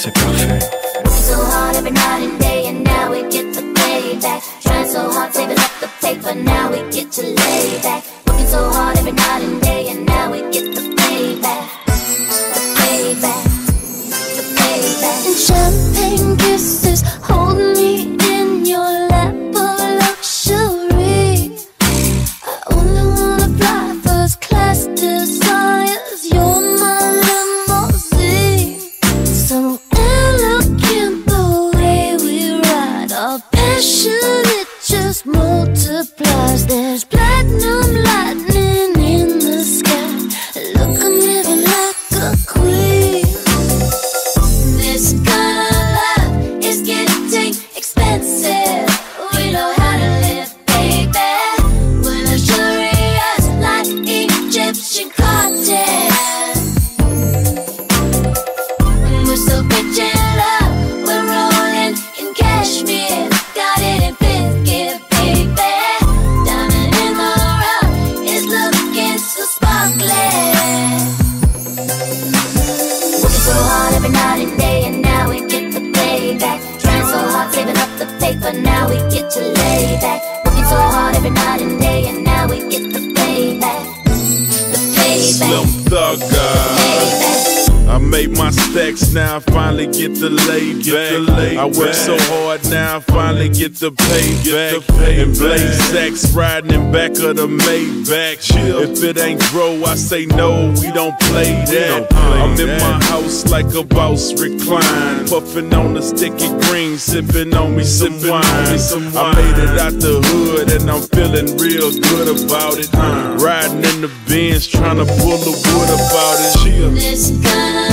c'est parfait. Working so hard every night and day, and now we get the payback. Trying so hard, saving up the paper, now we get to lay back. Working so hard every night and day, and now we get the payback. The payback. The payback. And the paper, now we get to lay back. Working so hard every night and day, and now we get the payback. The Slim. Thugger. Payback. I made my stacks now, I finally get the lay back. I work so hard now, I finally get the pay back. And blaze sacks riding in back of the Maybach. If it ain't bro, I say no, we don't play that. I'm in my house like a boss recline, puffing on the sticky green, sipping on me some wine. I made it out the hood and I'm feeling real good about it. Riding in the Benz, trying to pull the wood about it. Chill.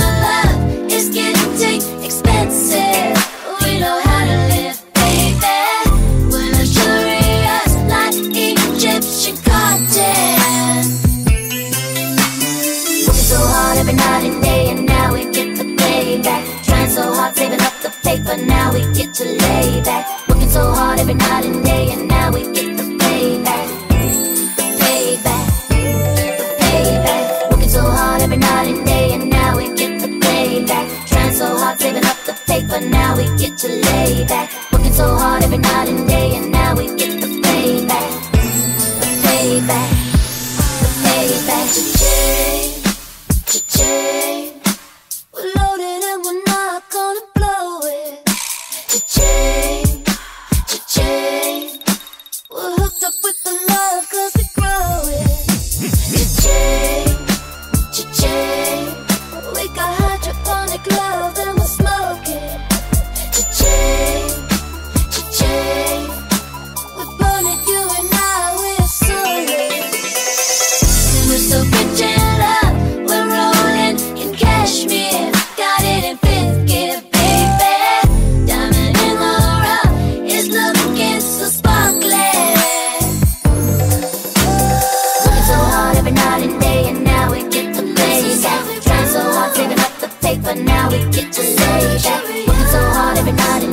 So hard every night and day, and now we get the payback. Trying so hard, saving up the paper, now we get to lay back. Working so hard every night and day, and now we get the payback. The payback. The payback. Working so hard every night and day, the paper, now we get to lay back. Working so hard every night